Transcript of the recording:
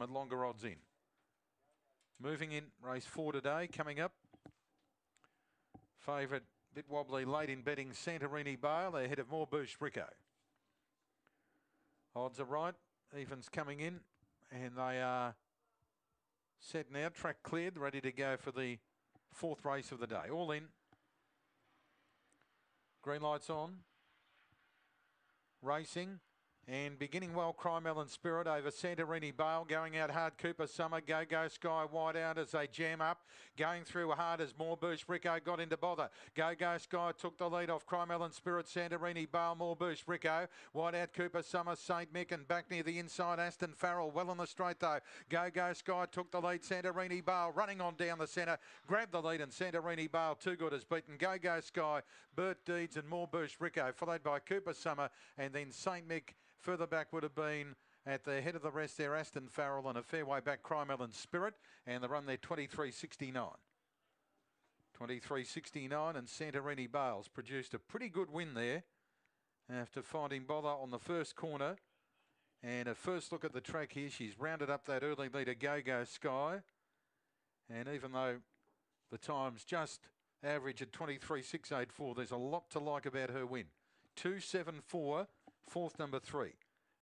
at longer odds in. Moving in race four today, coming up. Favourite, bit wobbly late in betting, Santorini Bale ahead of More Boost Rico. Odds are right, evens coming in, and they are set now. Track cleared, ready to go for the fourth race of the day. All in. Green lights on. Racing. And beginning well, Cry Melon Spirit over Santorini Bale. Going out hard, Cooper Summer. Go Go Sky wide out as they jam up. Going through hard as More Boost. Rico got into bother. Go Go Sky took the lead off Cry Melon Spirit. Santorini Bale. More Boost. Rico. Wide out Cooper Summer. St. Mick and back near the inside. Aston Farrell well on the straight though. Go Go Sky took the lead. Santorini Bale running on down the centre. Grabbed the lead and Santorini Bale. Too good has beaten Go Go Sky. Bert Deeds and More Boost. Rico followed by Cooper Summer and then St. Mick Further back would have been at the head of the rest there, Aston Farrell and a fair way back, Crime Ellen Spirit, and the run there 23.69. 23.69 and Santorini Bales produced a pretty good win there after finding bother on the first corner. And a first look at the track here, she's rounded up that early leader, Go Go Sky. And even though the time's just average at 23.684, there's a lot to like about her win. 274 fourth number three.